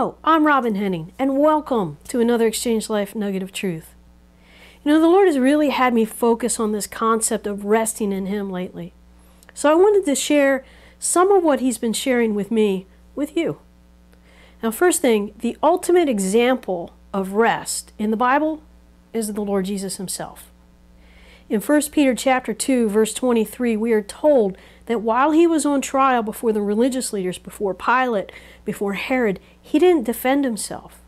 I'm Robyn Henning, and welcome to another Exchange Life Nugget of Truth. You know, the Lord has really had me focus on this concept of resting in Him lately. So I wanted to share some of what He's been sharing with me with you. Now, first thing, the ultimate example of rest in the Bible is the Lord Jesus Himself. In 1 Peter chapter 2, verse 23, we are told that while he was on trial before the religious leaders, before Pilate, before Herod, he didn't defend himself,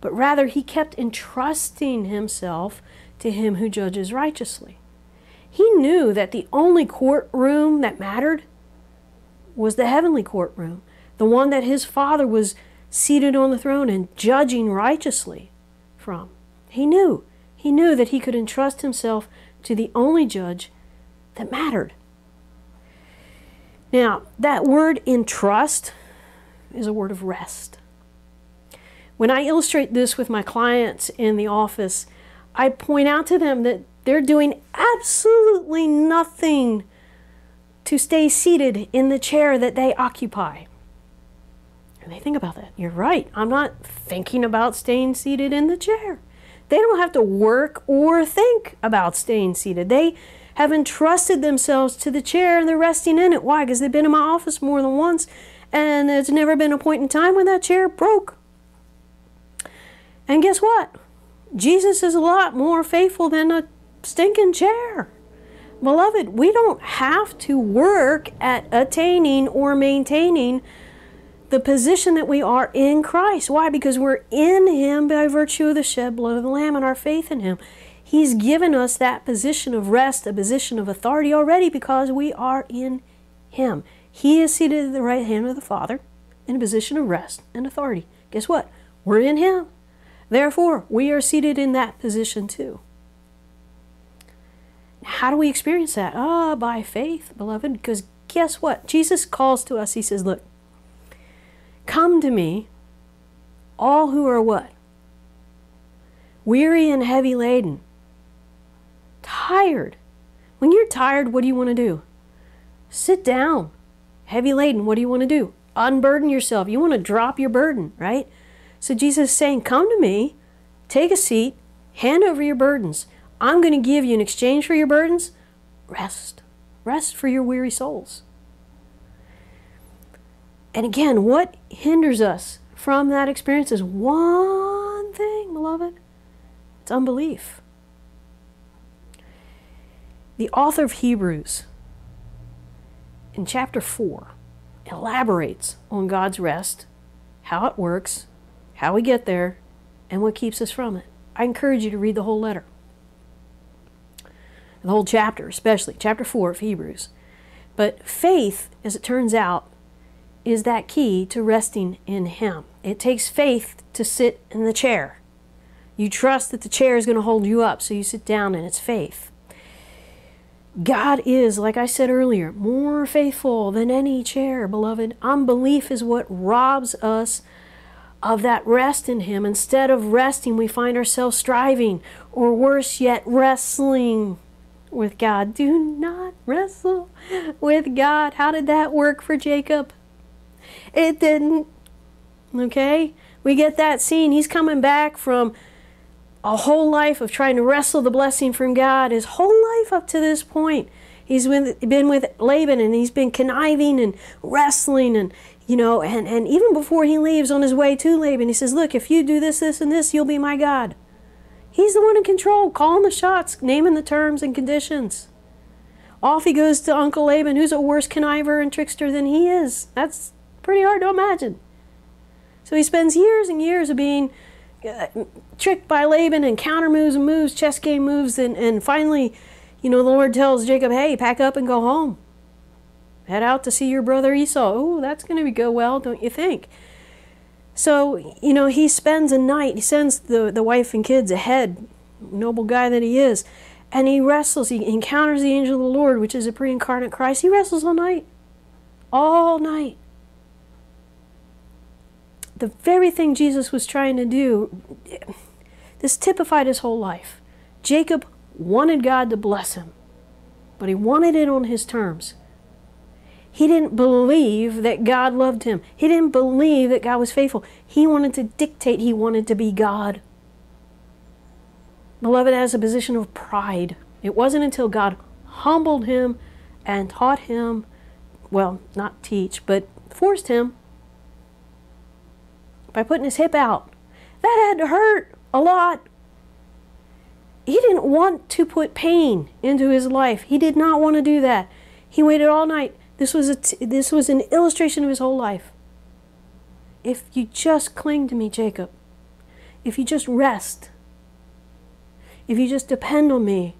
but rather he kept entrusting himself to him who judges righteously. He knew that the only courtroom that mattered was the heavenly courtroom, the one that his Father was seated on the throne and judging righteously from. He knew. He knew that he could entrust himself to the only judge that mattered. Now, that word entrust is a word of rest. When I illustrate this with my clients in the office, I point out to them that they're doing absolutely nothing to stay seated in the chair that they occupy. And they think about that. You're right. I'm not thinking about staying seated in the chair. They don't have to work or think about staying seated. They have entrusted themselves to the chair and they're resting in it. Why? Because they've been in my office more than once and there's never been a point in time when that chair broke. And guess what? Jesus is a lot more faithful than a stinking chair. Beloved, we don't have to work at attaining or maintaining the position that we are in Christ. Why? Because we're in Him by virtue of the shed blood of the Lamb and our faith in Him. He's given us that position of rest, a position of authority already because we are in Him. He is seated at the right hand of the Father in a position of rest and authority. Guess what? We're in Him. Therefore, we are seated in that position too. How do we experience that? Ah, by faith, beloved, because guess what? Jesus calls to us, He says, Look, Come to me, all who are what? Weary and heavy laden. Tired. When you're tired, what do you want to do? Sit down. Heavy laden, what do you want to do? Unburden yourself. You want to drop your burden, right? So Jesus is saying, Come to me, take a seat, hand over your burdens. I'm going to give you in exchange for your burdens rest. Rest for your weary souls. And again, what hinders us from that experience is one thing, beloved it's unbelief. The author of Hebrews, in chapter 4, elaborates on God's rest, how it works, how we get there, and what keeps us from it. I encourage you to read the whole letter, the whole chapter, especially chapter 4 of Hebrews. But faith, as it turns out, is that key to resting in Him. It takes faith to sit in the chair. You trust that the chair is going to hold you up, so you sit down and it's faith. God is, like I said earlier, more faithful than any chair, beloved. Unbelief is what robs us of that rest in Him. Instead of resting, we find ourselves striving, or worse yet, wrestling with God. Do not wrestle with God. How did that work for Jacob? It didn't. Okay? We get that scene. He's coming back from a whole life of trying to wrestle the blessing from God. His whole life up to this point. He's been with Laban and he's been conniving and wrestling and you know, and, and even before he leaves on his way to Laban, he says, Look, if you do this, this, and this, you'll be my God. He's the one in control, calling the shots, naming the terms and conditions. Off he goes to Uncle Laban, who's a worse conniver and trickster than he is. That's Pretty hard to imagine. So he spends years and years of being uh, tricked by Laban and counter moves and moves, chess game moves, and, and finally, you know, the Lord tells Jacob, hey, pack up and go home. Head out to see your brother Esau. Oh, that's going to go well, don't you think? So, you know, he spends a night, he sends the, the wife and kids ahead, noble guy that he is, and he wrestles, he encounters the angel of the Lord, which is a pre incarnate Christ. He wrestles all night. All night the very thing Jesus was trying to do, this typified his whole life. Jacob wanted God to bless him, but he wanted it on his terms. He didn't believe that God loved him. He didn't believe that God was faithful. He wanted to dictate, he wanted to be God. Beloved, has a position of pride. It wasn't until God humbled him and taught him, well, not teach, but forced him by putting his hip out. That had to hurt a lot. He didn't want to put pain into his life. He did not want to do that. He waited all night. This was, a t- this was an illustration of his whole life. If you just cling to me, Jacob, if you just rest, if you just depend on me,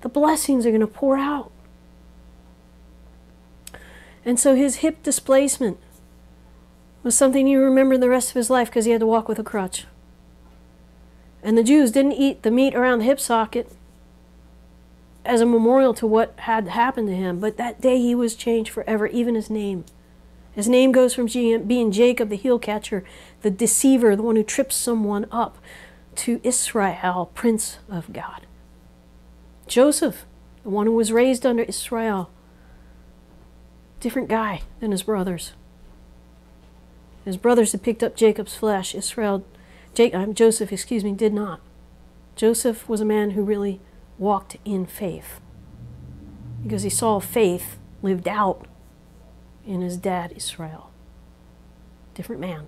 the blessings are going to pour out. And so his hip displacement was something you remember the rest of his life because he had to walk with a crutch. And the Jews didn't eat the meat around the hip socket as a memorial to what had happened to him. But that day he was changed forever, even his name. His name goes from being Jacob, the heel catcher, the deceiver, the one who trips someone up, to Israel, Prince of God. Joseph, the one who was raised under Israel, different guy than his brothers. His brothers had picked up Jacob's flesh. Israel, Jacob, Joseph, excuse me, did not. Joseph was a man who really walked in faith because he saw faith lived out in his dad, Israel. Different man.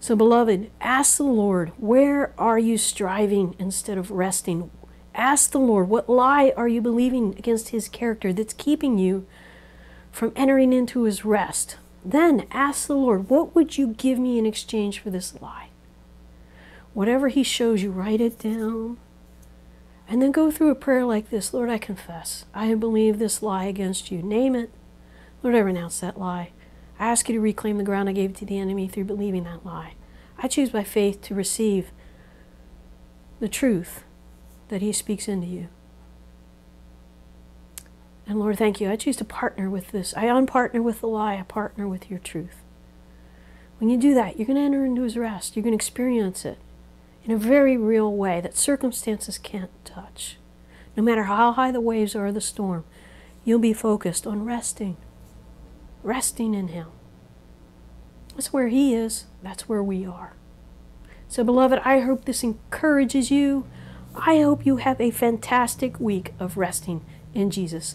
So, beloved, ask the Lord, where are you striving instead of resting? Ask the Lord, what lie are you believing against his character that's keeping you from entering into his rest? Then ask the Lord, what would you give me in exchange for this lie? Whatever he shows you, write it down and then go through a prayer like this Lord, I confess. I believe this lie against you. Name it. Lord, I renounce that lie. I ask you to reclaim the ground I gave to the enemy through believing that lie. I choose by faith to receive the truth that He speaks into you. And Lord, thank you. I choose to partner with this. I unpartner with the lie, I partner with your truth. When you do that, you're going to enter into His rest. You're going to experience it in a very real way that circumstances can't touch. No matter how high the waves are of the storm, you'll be focused on resting, resting in Him. That's where He is, that's where we are. So, beloved, I hope this encourages you. I hope you have a fantastic week of resting in Jesus.